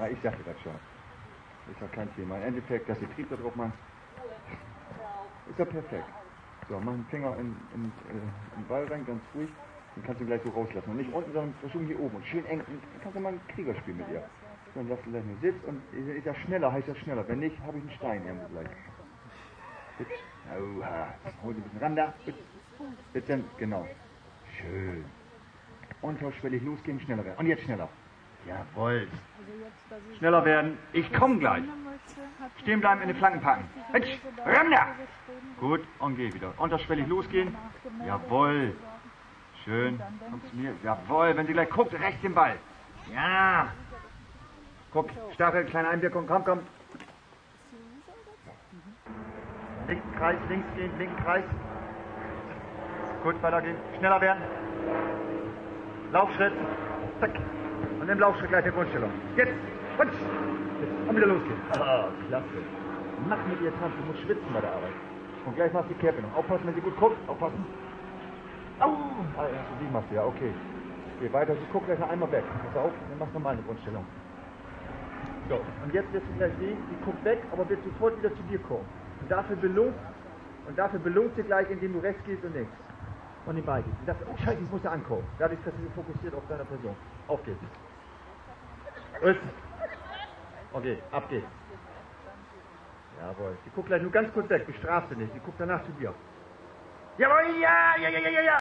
Ja, ich dachte das schon. Ist ja kein Thema. Im Endeffekt, dass ihr Trieb da drauf macht, ist ja perfekt. So, mach den Finger in, in, äh, in den Ball rein, ganz ruhig. Dann kannst du gleich so rauslassen. Und nicht unten, sondern versuchen hier oben. Und schön eng. Dann kannst du mal ein Kriegerspiel mit ihr. Dann lass du gleich nur Sitz und ist ja schneller, heißt ja schneller. Wenn nicht, habe ich einen Stein irgendwo gleich. Bitte. Oha. Hol dich ein bisschen ran da. Bitte. Genau. Schön. Unterschwellig losgehen, schneller werden. Und jetzt schneller. Jawohl. Schneller werden. Ich komme gleich. Stehen bleiben, in die Flanken packen. Mensch, ran da. Gut, und geh wieder. Unterschwellig losgehen. Jawohl. Schön. Komm zu mir. Jawohl, wenn sie gleich guckt, rechts den Ball. Ja. Guck, Stachel, kleine Einwirkung. Komm, komm. Linken Kreis, links gehen, linken Kreis. Gut, weitergehen. Schneller werden. Laufschritt. Zack. Im Laufschritt gleich die Grundstellung. Jetzt. Und wieder losgehen. Ah, klasse. Mach mit ihr Tanz. Du musst schwitzen bei der Arbeit. Und gleich machst du die Kehrbe noch. Aufpassen, wenn sie gut guckt. Aufpassen. Au! Ah, ja, die machst du ja, okay. Geh weiter. Sie guckt gleich noch einmal weg. Pass auf, dann machst du nochmal eine Grundstellung. So, und jetzt wirst du gleich sehen, die guckt weg, aber wird sofort wieder zu dir kommen. Und dafür belohnt, und dafür belohnt sie gleich, indem du rechts gehst und links. Und den gehst. Und sagst, oh scheiße, ich muss ja ankommen. Dadurch, dass du fokussiert auf deine Person. Auf geht's. Los. Okay, ab geht's. Jawohl. Sie guckt gleich nur ganz kurz weg, bestraft sie nicht. Sie guckt danach zu dir. Jawohl, ja, ja, ja, ja, ja.